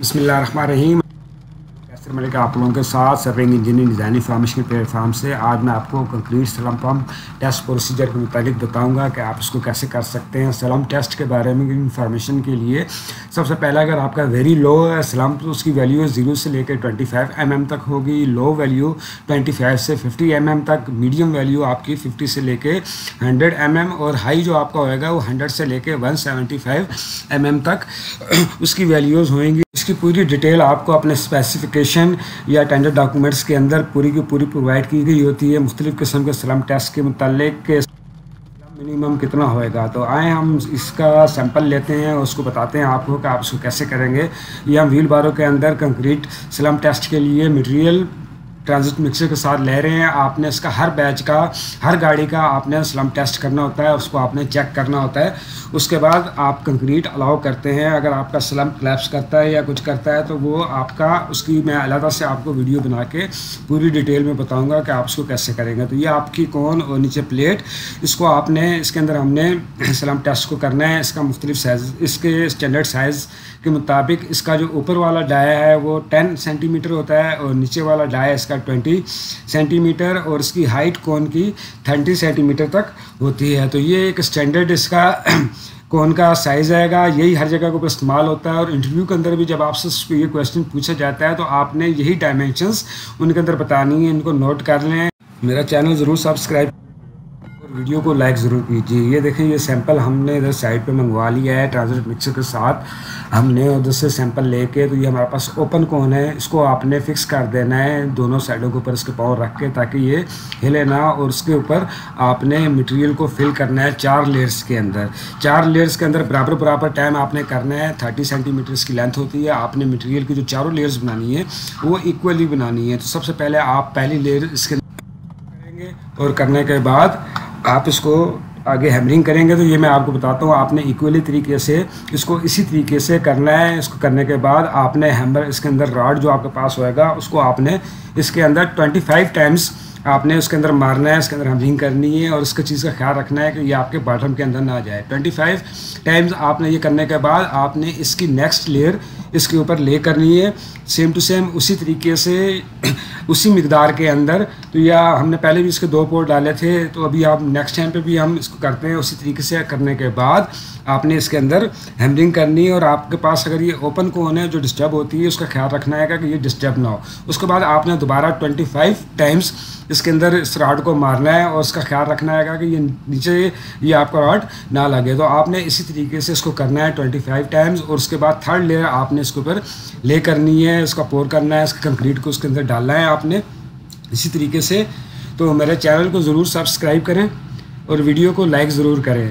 बसमीम कैसर मलिक आप लोगों के साथ serving engineering design information platform से आज मैं आपको कंक्रीट सलम पम्प टेस्ट प्रोसीजर के मुताबिक बताऊँगा कि आप इसको कैसे कर सकते हैं सलम टेस्ट के बारे में इंफॉर्मेशन के लिए। सबसे पहला अगर आपका वेरी लो है सलम तो उसकी वैल्यू ज़ीरो से लेकर ट्वेंटी फाइव एम एम तक होगी। लो वैल्यू ट्वेंटी फाइव से फिफ्टी एम एम तक, मीडियम वैल्यू आपकी फिफ्टी से लेकर हंड्रेड एम एम और हाई जो आपका होएगा वो हंड्रेड से लेकर one seventy five M M तक उसकी वैल्यूज़ होएँगी इसकी पूरी डिटेल आपको अपने स्पेसिफिकेशन या टेंडर डॉक्यूमेंट्स के अंदर पूरी की पूरी प्रोवाइड की गई होती है। मुख्तलिफ़ किस्म के स्लम टेस्ट के मतलब मिनिमम कितना होएगा? तो आए हम इसका सैंपल लेते हैं और उसको बताते हैं आपको कि आप इसको कैसे करेंगे। ये हम व्हील बारों के अंदर कंक्रीट स्लम टेस्ट के लिए मटेरियल ट्रांजिट मिक्सर के साथ ले रहे हैं। आपने इसका हर बैच का, हर गाड़ी का आपने स्लम टेस्ट करना होता है, उसको आपने चेक करना होता है। उसके बाद आप कंक्रीट अलाउ करते हैं। अगर आपका स्लम क्लैप्स करता है या कुछ करता है तो वो आपका, उसकी मैं अलहदा से आपको वीडियो बना के पूरी डिटेल में बताऊँगा कि आप उसको कैसे करेंगे। तो ये आपकी कौन और नीचे प्लेट इसको आपने, इसके अंदर हमने स्लम टेस्ट को करना है। इसका मुख्तलिफ़ साइज़ इसके स्टैंडर्ड साइज़ के मुताबिक इसका जो ऊपर वाला डाया है, वो टेन सेंटीमीटर होता है और नीचे वाला डाया इसका ट्वेंटी सेंटीमीटर और इसकी हाइट कौन की? थर्टी सेंटीमीटर तक होती है। तो ये एक स्टैंडर्ड इसका कौन का साइज़ आएगा? यही हर जगह के ऊपर इस्तेमाल होता है और इंटरव्यू के अंदर भी जब आपसे ये क्वेश्चन पूछा जाता है तो आपने यही डायमेंशंस उनके अंदर बतानी है, इनको नोट कर लें। मेरा चैनल ज़रूर सब्सक्राइब वीडियो को लाइक ज़रूर कीजिए। ये देखें, ये सैंपल हमने इधर साइड पे मंगवा लिया है ट्रांसलेट मिक्सर के साथ। हमने उधर से सैंपल लेके तो ये हमारे पास ओपन कौन है, इसको आपने फिक्स कर देना है दोनों साइडों के ऊपर, इसके पावर रख के ताकि ये हिले ना और उसके ऊपर आपने मटेरियल को फिल करना है चार लेयर्स के अंदर। चार लेयर्स के अंदर बराबर बराबर टाइम आपने करना है थर्टी सेंटीमीटर इसकी लेंथ होती है, आपने मटीरियल की जो चारों लेयर्स बनानी है, वो इक्वली बनानी है। तो सबसे पहले आप पहली लेयर इसके करेंगे और करने के बाद आप इसको आगे हैमरिंग करेंगे तो ये मैं आपको बताता हूँ, आपने इक्वली तरीके से इसको इसी तरीके से करना है। इसको करने के बाद आपने हैमर इसके अंदर राड जो आपके पास होएगा, उसको आपने इसके अंदर 25 टाइम्स आपने उसके अंदर मारना है इसके अंदर हमरिंग करनी है और उसका चीज़ का ख्याल रखना है कि ये आपके बॉटम के अंदर ना जाए। 25 टाइम्स आपने ये करने के बाद आपने इसकी नेक्स्ट लेयर इसके ऊपर ले करनी है। सेम टू सेम उसी तरीके से, उसी मकदार के अंदर। तो या हमने पहले भी इसके दो पोर्ट डाले थे तो अभी आप नेक्स्ट टाइम पे भी हम इसको करते हैं उसी तरीके से करने के बाद आपने इसके अंदर हैमरिंग करनी है और आपके पास अगर ये ओपन कोन है जो डिस्टर्ब होती है, उसका ख्याल रखना है कि ये डिस्टर्ब ना हो। उसके बाद आपने दोबारा ट्वेंटी टाइम्स इसके अंदर इस रॉड को मारना है और उसका ख्याल रखना है कि ये नीचे, ये आपका रॉड ना लगे। तो आपने इसी तरीके से इसको करना है ट्वेंटी फाइव टाइम्स और उसके बाद थर्ड लेयर आपने इसके ऊपर ले करनी है, इसका पोर करना है, इसका कंक्रीट को उसके अंदर डालना है आपने इसी तरीके से। तो मेरे चैनल को ज़रूर सब्सक्राइब करें और वीडियो को लाइक ज़रूर करें।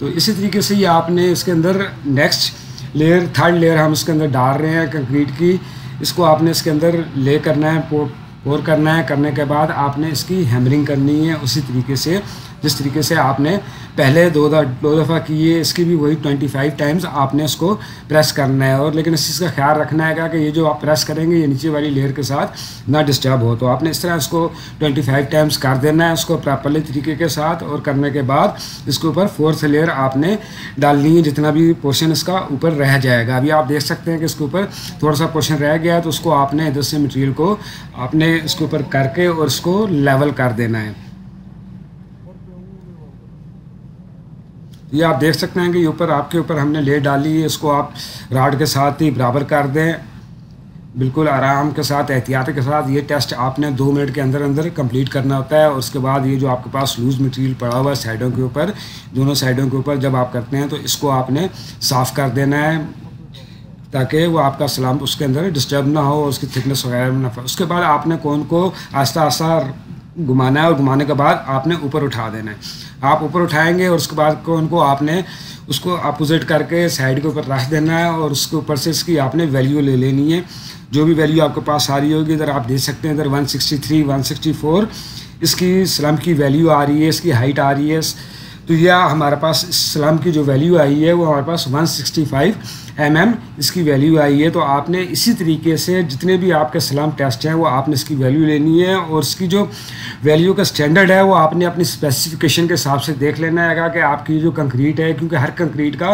तो इसी तरीके से ये आपने इसके अंदर नेक्स्ट लेयर थर्ड लेयर हम इसके अंदर डाल रहे हैं कंक्रीट की। इसको आपने इसके अंदर ले करना है पोर करना है करने के बाद आपने इसकी हैमरिंग करनी है उसी तरीके से। जिस तरीके से आपने पहले दो दफ़ा दो दफ़ा किए इसकी भी वही ट्वेंटी फाइव टाइम्स आपने इसको प्रेस करना है। और लेकिन इस चीज़ का ख्याल रखना है कि ये जो आप प्रेस करेंगे, ये नीचे वाली लेयर के साथ ना डिस्टर्ब हो। तो आपने इस तरह इसको ट्वेंटी फाइव टाइम्स कर देना है उसको प्रॉपरली तरीके के साथ और करने के बाद इसके ऊपर फोर्थ लेयर आपने डालनी है, जितना भी पोर्शन इसका ऊपर रह जाएगा। अभी आप देख सकते हैं कि इसके ऊपर थोड़ा सा पोर्शन रह गया है तो उसको आपने इधर से मटीरियल को आपने इसके ऊपर करके और इसको लेवल कर देना है। ये आप देख सकते हैं कि ऊपर आपके ऊपर हमने ले डाली है इसको आप राड के साथ ही बराबर कर दें। बिल्कुल आराम के साथ, एहतियात के साथ ये टेस्ट आपने दो मिनट के अंदर अंदर कंप्लीट करना होता है। और उसके बाद ये जो आपके पास लूज़ मटेरियल पड़ा हुआ है साइडों के ऊपर, दोनों साइडों के ऊपर जब आप करते हैं तो इसको आपने साफ़ कर देना है, ताकि वो आपका सलाम उसके अंदर डिस्टर्ब ना हो, उसकी थिकनेस वगैरह में ना उसके बाद आपने कौन को आस्ता आस्ता घुमाना है और घुमाने के बाद आपने ऊपर उठा देना है। आप ऊपर उठाएँगे और उसके बाद को उनको आपने उसको अपोजिट करके साइड के ऊपर रख देना है और उसके ऊपर से इसकी आपने वैल्यू ले लेनी है। जो भी वैल्यू आपके पास आ रही होगी इधर आप देख सकते हैं इधर 163, 164 इसकी स्लम की वैल्यू आ रही है इसकी हाइट आ रही है। तो यह हमारे पास स्लम की जो वैल्यू आई है वो हमारे पास 165 एम एम इसकी वैल्यू आई है तो आपने इसी तरीके से जितने भी आपके सलाम टेस्ट हैं, वो आपने इसकी वैल्यू लेनी है और इसकी जो वैल्यू का स्टैंडर्ड है, वो आपने अपनी स्पेसिफिकेशन के हिसाब से देख लेना है, कि आपकी जो कंक्रीट है, क्योंकि हर कंक्रीट का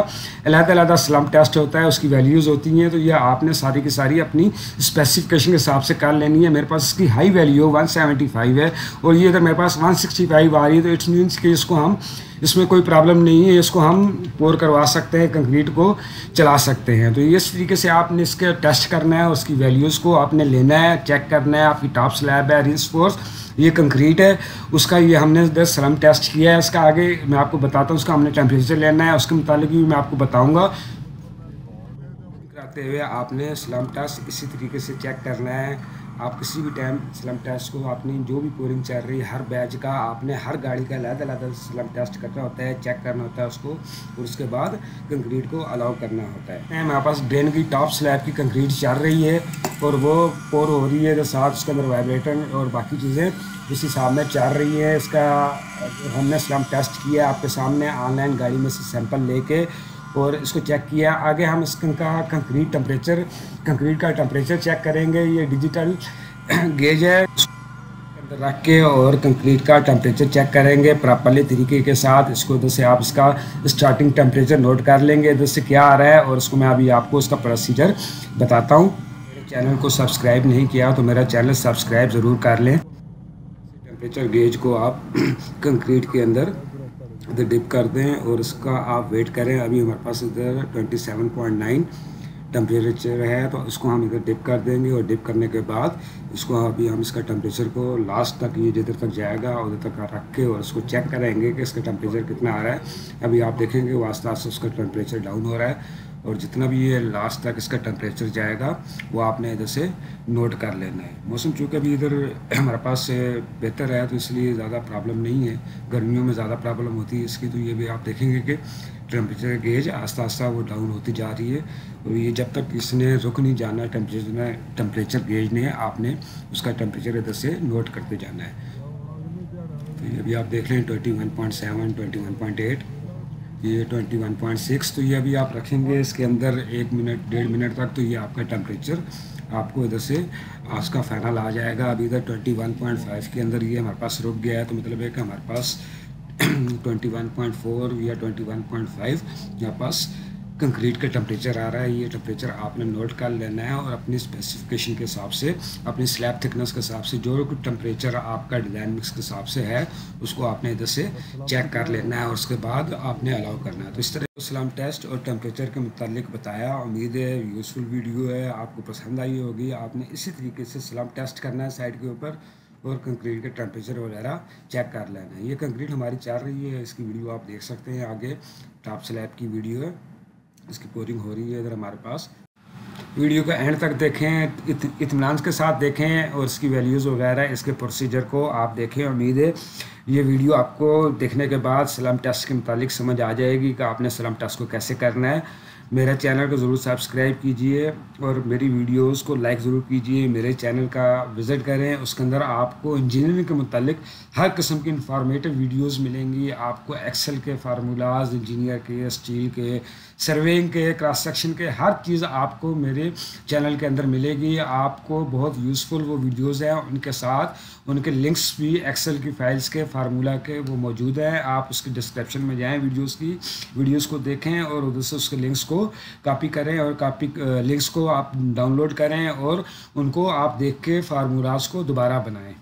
अलग सलाम टेस्ट होता है, उसकी वैल्यूज़ होती हैं तो ये आपने सारी की सारी अपनी स्पेसिफिकेशन के हिसाब से कर लेनी है। मेरे पास इसकी high value one seventy five है और ये अगर मेरे पास वन सिक्सटी फाइव आ रही है तो इट्स मीन्स कि इसको हम, इसमें कोई प्रॉब्लम नहीं है, इसको हम पोर करवा सकते हैं कंक्रीट को चला सकते हैं। तो इस तरीके से आपने इसके टेस्ट करना है, उसकी वैल्यूज़ को आपने लेना है चेक करना है, आपकी टॉप स्लैब है रिंस फोर्स ये कंक्रीट है। उसका ये हमने दस सलम टेस्ट किया है, इसका आगे मैं आपको बताता हूँ, उसका हमने टेम्परेचर लेना है, उसके मुतालिक भी मैं आपको बताऊँगा। कराते हुए आपने स्लम टेस्ट इसी तरीके से चेक करना है। आप किसी भी टाइम स्लम टेस्ट को आपने जो भी पोरिंग चल रही है हर बैच का, आपने हर गाड़ी का अलग अलग स्लम टेस्ट करना होता है चेक करना होता है उसको, और उसके बाद कंक्रीट को अलाउ करना होता है। हमारे पास ड्रेन की टॉप स्लैब की कंक्रीट चल रही है, और वो पोर हो रही है तो साथ उसके अंदर वाइब्रेटर और बाकी चीज़ें इस हिसाब में चल रही है। इसका हमने स्लम टेस्ट किया आपके सामने ऑनलाइन गाड़ी में से सैंपल लेके और इसको चेक किया। आगे हम इसका कंक्रीट टेम्परेचर कंक्रीट का टेम्परेचर चेक करेंगे। ये डिजिटल गेज है। रख के और कंक्रीट का टेम्परेचर चेक करेंगे प्रॉपरली तरीके के साथ। इसको जैसे आप इसका स्टार्टिंग टेम्परेचर नोट कर लेंगे जैसे क्या आ रहा है और इसको मैं अभी आपको इसका प्रोसीजर बताता हूँ। मेरे चैनल को सब्सक्राइब नहीं किया तो मेरा चैनल सब्सक्राइब ज़रूर कर लें। टेम्परेचर गेज को आप कंक्रीट के अंदर इधर डिप कर दें और उसका आप वेट करें। अभी हमारे पास इधर ट्वेंटी सेवन पॉइंट नाइन है तो उसको हम इधर डिप कर देंगे और डिप करने के बाद इसको अभी हम इसका टेम्परेचर को लास्ट तक ये जिधर तक जाएगा, उधर तक रख के और उसको चेक करेंगे कि इसका टेंपरेचर कितना आ रहा है। अभी आप देखेंगे वो आस्ते आस्ते उसका टेम्परेचर डाउन हो रहा है। और जितना भी ये लास्ट तक इसका टेम्परेचर जाएगा, वो आपने इधर से नोट कर लेना है। मौसम चूँकि अभी इधर हमारे पास बेहतर है तो इसलिए ज़्यादा प्रॉब्लम नहीं है। गर्मियों में ज़्यादा प्रॉब्लम होती है इसकी तो ये भी आप देखेंगे कि टेम्परेचर गेज आस्ता आस्ता वो डाउन होती जा रही है। और ये जब तक इसने रुक नहीं जाना टेम्परेचर में टेम्परेचर गेज ने, आपने उसका टेम्परेचर इधर से नोट करते जाना है। तो ये भी आप देख लें twenty one point seven twenty one point eight ये 21.6 तो ये अभी आप रखेंगे इसके अंदर एक मिनट, डेढ़ मिनट तक तो ये आपका टेम्परेचर आपको इधर से आज का फाइनल आ जाएगा। अभी इधर 21.5 के अंदर ये हमारे पास रुक गया है तो मतलब है कि हमारे पास 21.4 या 21.5 यहाँ पास कंक्रीट का टेम्परेचर आ रहा है, ये टेम्परेचर आपने नोट कर लेना है और अपनी स्पेसिफिकेशन के हिसाब से, अपनी स्लैब थिकनेस के हिसाब से, जो टेम्परेचर आपका डिज़ाइन मिक्स के हिसाब से है, उसको आपने इधर से चेक कर लेना है और उसके बाद आपने अलाउ करना है। तो इस तरह स्लम टेस्ट और टेम्परेचर के मुतालिक बताया। उम्मीद है यूज़फुल वीडियो है, आपको पसंद आई होगी। आपने इसी तरीके से स्लम टेस्ट करना है साइड के ऊपर और कंक्रीट के टेम्परेचर वगैरह चेक कर लेना है। ये कंक्रीट हमारी चल रही है, इसकी वीडियो आप देख सकते हैं आगे। टॉप स्लैब की वीडियो है। इसकी पोरिंग हो रही है इधर हमारे पास। वीडियो का एंड तक देखें इतमान के साथ देखें और इसकी वैल्यूज़ वगैरह, इसके प्रोसीजर को आप देखें। उम्मीद है ये वीडियो आपको देखने के बाद सलाम टेस्ट के मुतालिक समझ आ जाएगी कि आपने सलाम टेस्ट को कैसे करना है। मेरा चैनल को ज़रूर सब्सक्राइब कीजिए और मेरी वीडियोस को लाइक ज़रूर कीजिए, मेरे चैनल का विज़िट करें। उसके अंदर आपको इंजीनियरिंग के मतलब हर किस्म की इंफॉर्मेटिव वीडियोस मिलेंगी। आपको एक्सेल के फार्मूलाज इंजीनियर के स्टील के सर्वेइंग के क्रॉस सेक्शन के, हर चीज़ आपको मेरे चैनल के अंदर मिलेगी। आपको बहुत यूज़फुल वो वीडियोज़ हैं। उनके साथ उनके लिंक्स भी एक्सेल की फाइल्स के फार्मूला के वो मौजूद हैं। आप उसके डिस्क्रिप्शन में जाएँ वीडियोज़ की वीडियोज़ को देखें और उधर से उसके लिंक्स को कापी करें और कापी लिंक्स को आप डाउनलोड करें और उनको आप देख के फार्मूलाज को दोबारा बनाएँ।